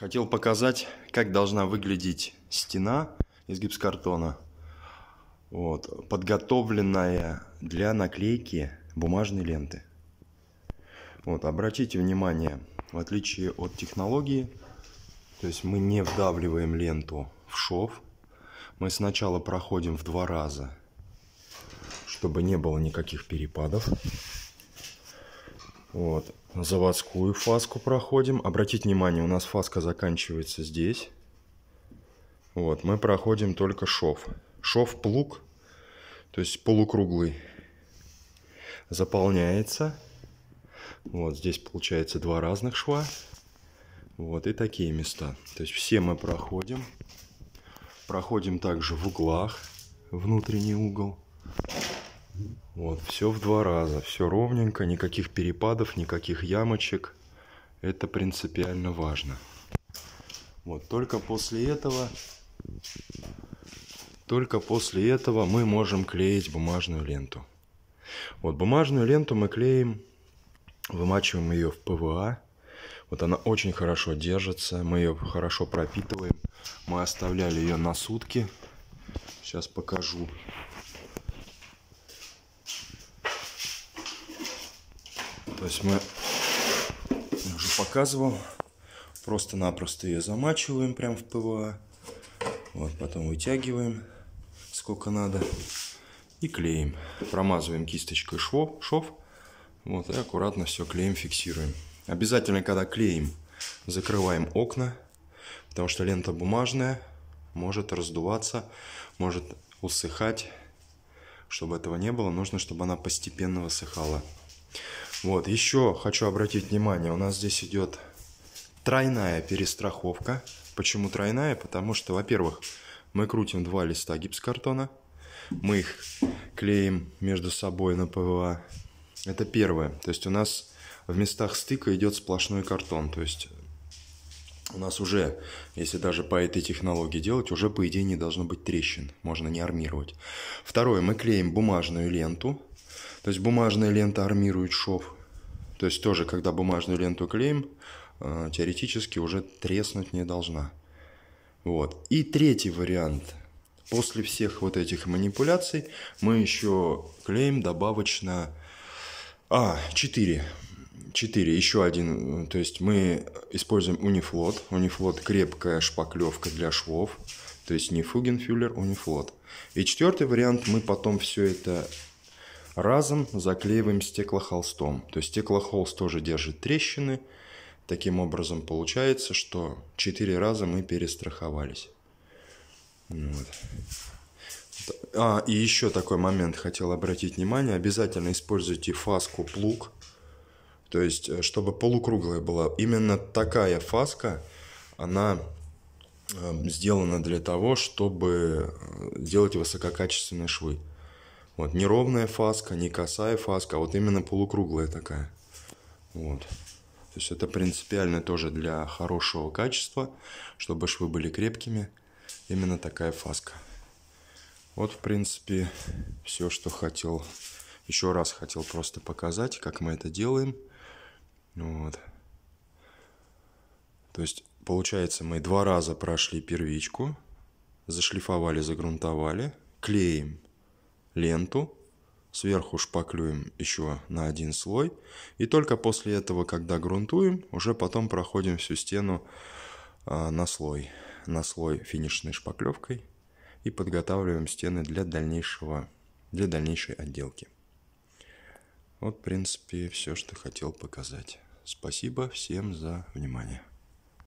Хотел показать, как должна выглядеть стена из гипсокартона, вот, подготовленная для наклейки бумажной ленты. Вот, обратите внимание, в отличие от технологии, то есть мы не вдавливаем ленту в шов, мы сначала проходим в два раза, чтобы не было никаких перепадов. Вот. Заводскую фаску проходим. Обратите внимание, у нас фаска заканчивается здесь. Вот, мы проходим только шов. Шов-плуг, то есть полукруглый, заполняется. Вот здесь получается два разных шва. Вот и такие места. То есть все мы проходим. Проходим также в углах, внутренний угол. Вот, все в два раза, все ровненько, никаких перепадов, никаких ямочек. Это принципиально важно. Вот, только после этого, только после этого мы можем клеить бумажную ленту. Вот, бумажную ленту мы клеим, вымачиваем ее в ПВА. Вот она очень хорошо держится, мы ее хорошо пропитываем. Мы оставляли ее на сутки. Сейчас покажу. То есть мы, я уже показывал, просто-напросто ее замачиваем прям в ПВА. Вот, потом вытягиваем сколько надо и клеим. Промазываем кисточкой шов, шов вот, и аккуратно все клеим, фиксируем. Обязательно, когда клеим, закрываем окна, потому что лента бумажная, может раздуваться, может усыхать. Чтобы этого не было, нужно, чтобы она постепенно высыхала. Вот, еще хочу обратить внимание, у нас здесь идет тройная перестраховка. Почему тройная? Потому что, во-первых, мы крутим два листа гипсокартона, мы их клеим между собой на ПВА. Это первое. То есть у нас в местах стыка идет сплошной картон. То есть у нас уже, если даже по этой технологии делать, уже по идее не должно быть трещин. Можно не армировать. Второе, мы клеим бумажную ленту то есть бумажная лента армирует шов. То есть тоже, когда бумажную ленту клеим, э, теоретически уже треснуть не должна. Вот. И третий вариант. После всех вот этих манипуляций мы еще клеим добавочно... А, 4. 4. Еще один. То есть мы используем унифлот. Унифлот крепкая шпаклевка для швов. То есть не фугенфюллер, унифлот. И четвертый вариант. Мы потом все это разом заклеиваем стеклохолстом. То есть стеклохолст тоже держит трещины. Таким образом получается, что 4 раза мы перестраховались. Вот. А, и еще такой момент хотел обратить внимание. Обязательно используйте фаску плуг. То есть, э, чтобы полукруглая была. Именно такая фаска, она э, сделана для того, чтобы э, сделать высококачественные швы. Вот, не ровная фаска, не косая фаска, а вот именно полукруглая такая. Вот. То есть это принципиально тоже для хорошего качества, чтобы швы были крепкими. Именно такая фаска. Вот, в принципе, все, что хотел. Еще раз хотел просто показать, как мы это делаем. Вот. То есть, получается, мы два раза прошли первичку, зашлифовали, загрунтовали, клеим ленту, сверху шпаклюем еще на один слой. И только после этого, когда грунтуем, уже потом проходим всю стену а, на слой, на слой финишной шпаклевкой и подготавливаем стены для дальнейшего, для дальнейшей отделки. Вот, в принципе, все, что хотел показать. Спасибо всем за внимание.